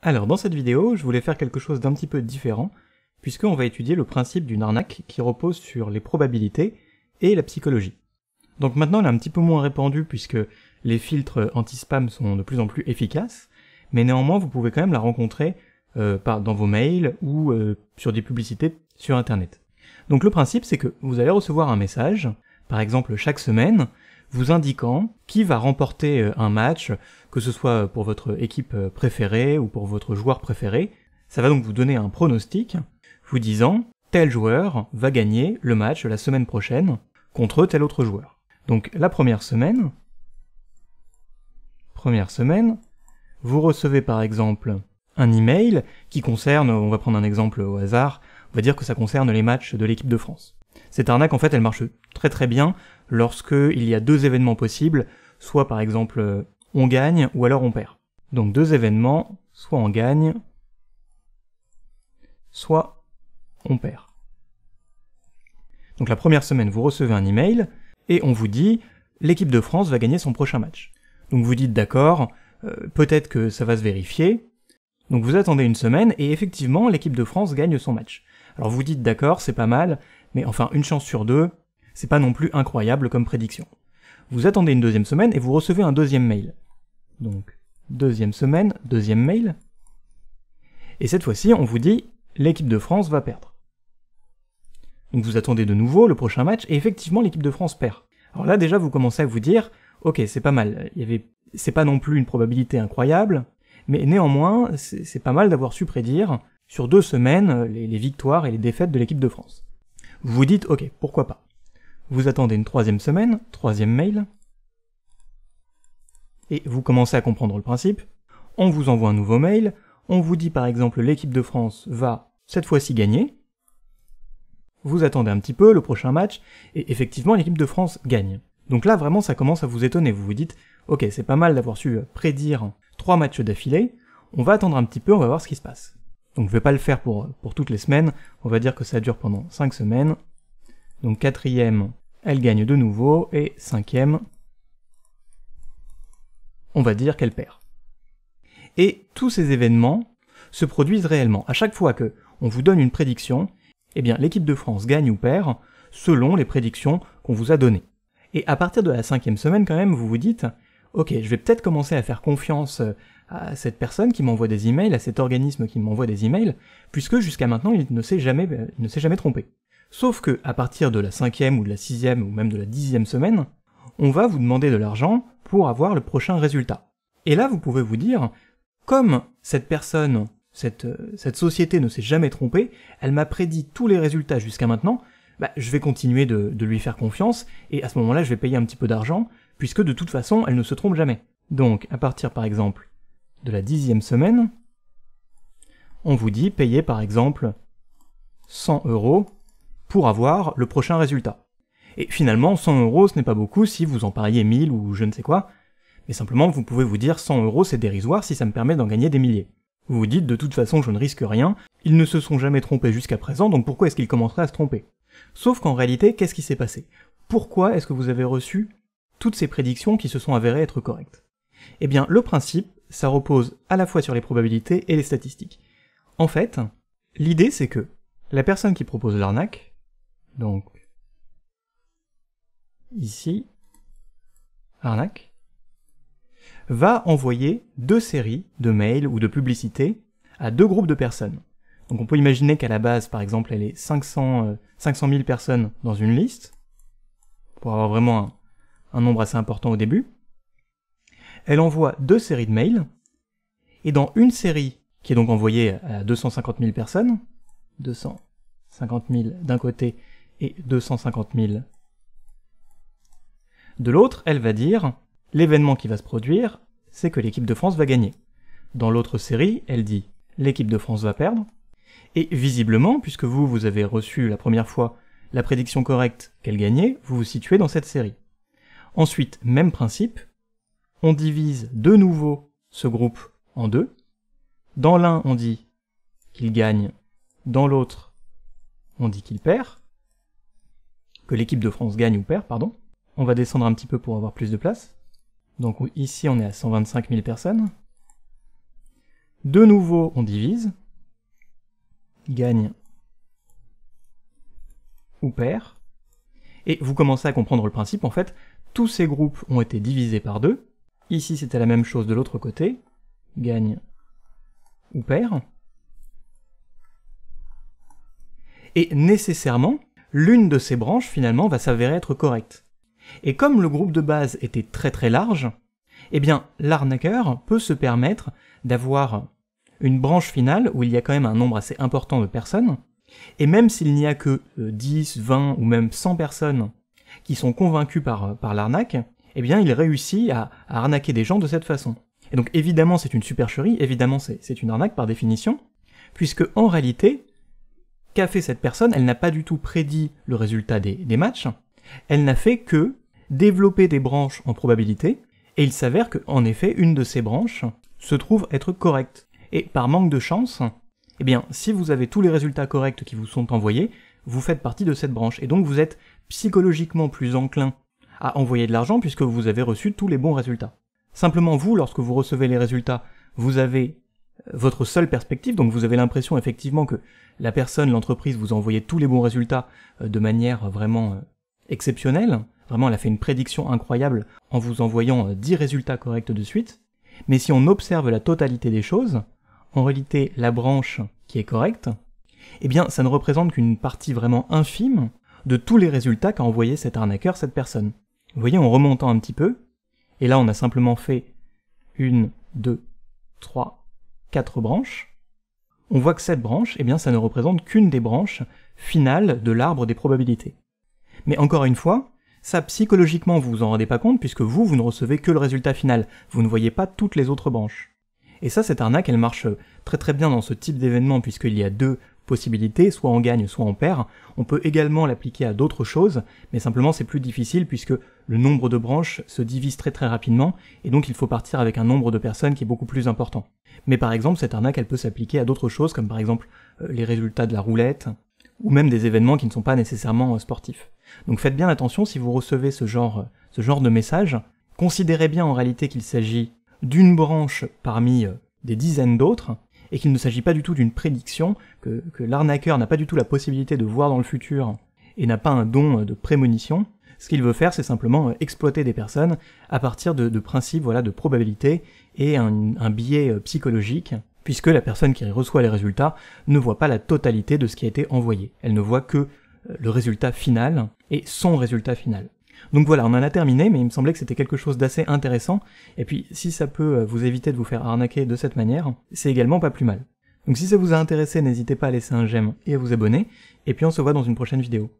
Alors dans cette vidéo, je voulais faire quelque chose d'un petit peu différent, puisqu'on va étudier le principe d'une arnaque qui repose sur les probabilités et la psychologie. Donc maintenant elle est un petit peu moins répandue puisque les filtres anti-spam sont de plus en plus efficaces, mais néanmoins vous pouvez quand même la rencontrer euh, dans vos mails ou euh, sur des publicités sur internet. Donc le principe c'est que vous allez recevoir un message, par exemple chaque semaine, vous indiquant qui va remporter euh, un match, que ce soit pour votre équipe euh, préférée ou pour votre joueur préféré. Ça va donc vous donner un pronostic, vous disant tel joueur va gagner le match la semaine prochaine contre tel autre joueur. Donc la première semaine, première semaine, vous recevez par exemple un email qui concerne, on va prendre un exemple au hasard, on va dire que ça concerne les matchs de l'équipe de France. Cette arnaque, en fait, elle marche très très bien lorsque il y a deux événements possibles, soit par exemple on gagne ou alors on perd. Donc deux événements, soit on gagne, soit on perd. Donc la première semaine, vous recevez un email et on vous dit l'équipe de France va gagner son prochain match. Donc vous dites d'accord, euh, peut-être que ça va se vérifier. Donc vous attendez une semaine et effectivement l'équipe de France gagne son match. Alors vous dites d'accord, c'est pas mal, mais enfin une chance sur deux, c'est pas non plus incroyable comme prédiction. Vous attendez une deuxième semaine et vous recevez un deuxième mail. Donc, deuxième semaine, deuxième mail. Et cette fois-ci, on vous dit, l'équipe de France va perdre. Donc vous attendez de nouveau le prochain match, et effectivement, l'équipe de France perd. Alors là, déjà, vous commencez à vous dire, ok, c'est pas mal, il y c'est pas non plus une probabilité incroyable, mais néanmoins, c'est pas mal d'avoir su prédire, sur deux semaines, les victoires et les défaites de l'équipe de France. Vous vous dites, ok, pourquoi pas. Vous attendez une troisième semaine, troisième mail, et vous commencez à comprendre le principe. On vous envoie un nouveau mail, on vous dit par exemple l'équipe de France va cette fois-ci gagner. Vous attendez un petit peu le prochain match, et effectivement l'équipe de France gagne. Donc là vraiment ça commence à vous étonner, vous vous dites, ok c'est pas mal d'avoir su prédire trois matchs d'affilée, on va attendre un petit peu, on va voir ce qui se passe. Donc je vais pas le faire pour, pour toutes les semaines, on va dire que ça dure pendant cinq semaines. Donc quatrième, elle gagne de nouveau, et cinquième, on va dire qu'elle perd. Et tous ces événements se produisent réellement. À chaque fois que on vous donne une prédiction, eh bien l'équipe de France gagne ou perd selon les prédictions qu'on vous a données. Et à partir de la cinquième semaine, quand même, vous vous dites, ok, je vais peut-être commencer à faire confiance à cette personne qui m'envoie des emails, à cet organisme qui m'envoie des emails, puisque jusqu'à maintenant il ne s'est jamais, ne s'est jamais trompé. Sauf que à partir de la cinquième ou de la sixième ou même de la dixième semaine, on va vous demander de l'argent pour avoir le prochain résultat. Et là, vous pouvez vous dire, comme cette personne, cette, cette société ne s'est jamais trompée, elle m'a prédit tous les résultats jusqu'à maintenant, bah, je vais continuer de lui faire confiance, et à ce moment-là, je vais payer un petit peu d'argent, puisque de toute façon, elle ne se trompe jamais. Donc, à partir par exemple de la dixième semaine, on vous dit payer par exemple 100 euros pour avoir le prochain résultat. Et finalement, 100 euros, ce n'est pas beaucoup si vous en pariez 1000 ou je ne sais quoi, mais simplement vous pouvez vous dire 100 euros c'est dérisoire si ça me permet d'en gagner des milliers. Vous vous dites de toute façon je ne risque rien, ils ne se sont jamais trompés jusqu'à présent, donc pourquoi est-ce qu'ils commenceraient à se tromper? Sauf qu'en réalité, qu'est-ce qui s'est passé? Pourquoi est-ce que vous avez reçu toutes ces prédictions qui se sont avérées être correctes? Eh bien, le principe, ça repose à la fois sur les probabilités et les statistiques. En fait, l'idée c'est que la personne qui propose l'arnaque, donc ici, arnaque, va envoyer deux séries de mails ou de publicités à deux groupes de personnes. Donc on peut imaginer qu'à la base, par exemple, elle est 500, 500 000 personnes dans une liste, pour avoir vraiment un nombre assez important au début. Elle envoie deux séries de mails, et dans une série qui est donc envoyée à 250 000 personnes, 250 000 d'un côté et 250 000 de l'autre, elle va dire l'événement qui va se produire, c'est que l'équipe de France va gagner. Dans l'autre série, elle dit l'équipe de France va perdre. Et visiblement, puisque vous, vous avez reçu la première fois la prédiction correcte qu'elle gagnait, vous vous situez dans cette série. Ensuite, même principe, on divise de nouveau ce groupe en deux. Dans l'un, on dit qu'il gagne, dans l'autre, on dit qu'il perd, que l'équipe de France gagne ou perd, pardon. On va descendre un petit peu pour avoir plus de place. Donc ici on est à 125 000 personnes. De nouveau, on divise, gagne ou perd, et vous commencez à comprendre le principe, en fait, tous ces groupes ont été divisés par deux, ici c'était la même chose de l'autre côté, gagne ou perd, et nécessairement, l'une de ces branches finalement va s'avérer être correcte. Et comme le groupe de base était très très large, eh bien l'arnaqueur peut se permettre d'avoir une branche finale où il y a quand même un nombre assez important de personnes, et même s'il n'y a que 10, euh, 20 ou même 100 personnes qui sont convaincues par, euh, par l'arnaque, eh bien il réussit à, arnaquer des gens de cette façon. Et donc évidemment c'est une supercherie, évidemment c'est une arnaque par définition, puisque en réalité, qu'a fait cette personne? Elle n'a pas du tout prédit le résultat des, des matchs, elle n'a fait que développer des branches en probabilité, et il s'avère que, en effet, une de ces branches se trouve être correcte. Et par manque de chance, eh bien, si vous avez tous les résultats corrects qui vous sont envoyés, vous faites partie de cette branche, et donc vous êtes psychologiquement plus enclin à envoyer de l'argent puisque vous avez reçu tous les bons résultats. Simplement vous, lorsque vous recevez les résultats, vous avez euh, votre seule perspective, donc vous avez l'impression effectivement que la personne, l'entreprise vous a envoyé tous les bons résultats euh, de manière vraiment euh, exceptionnelle, vraiment elle a fait une prédiction incroyable en vous envoyant 10 résultats corrects de suite, mais si on observe la totalité des choses, en réalité la branche qui est correcte, eh bien ça ne représente qu'une partie vraiment infime de tous les résultats qu'a envoyé cet arnaqueur, cette personne. Vous voyez, en remontant un petit peu, et là on a simplement fait une, deux, trois, quatre branches, on voit que cette branche, eh bien ça ne représente qu'une des branches finales de l'arbre des probabilités. Mais encore une fois, ça psychologiquement vous vous en rendez pas compte puisque vous, vous ne recevez que le résultat final, vous ne voyez pas toutes les autres branches. Et ça, cette arnaque, elle marche très très bien dans ce type d'événement puisqu'il y a deux possibilités, soit on gagne, soit on perd. On peut également l'appliquer à d'autres choses, mais simplement c'est plus difficile puisque le nombre de branches se divise très très rapidement et donc il faut partir avec un nombre de personnes qui est beaucoup plus important. Mais par exemple, cette arnaque, elle peut s'appliquer à d'autres choses comme par exemple euh, les résultats de la roulette ou même des événements qui ne sont pas nécessairement euh, sportifs. Donc faites bien attention si vous recevez ce genre, ce genre de message. Considérez bien en réalité qu'il s'agit d'une branche parmi euh, des dizaines d'autres, et qu'il ne s'agit pas du tout d'une prédiction, que, l'arnaqueur n'a pas du tout la possibilité de voir dans le futur et n'a pas un don euh, de prémonition. Ce qu'il veut faire, c'est simplement euh, exploiter des personnes à partir de, principes voilà, de probabilité et un, un biais psychologique, puisque la personne qui reçoit les résultats ne voit pas la totalité de ce qui a été envoyé. Elle ne voit que le résultat final et son résultat final. Donc voilà, on en a terminé, mais il me semblait que c'était quelque chose d'assez intéressant, et puis si ça peut euh, vous éviter de vous faire arnaquer de cette manière, c'est également pas plus mal. Donc si ça vous a intéressé, n'hésitez pas à laisser un j'aime et à vous abonner, et puis on se voit dans une prochaine vidéo.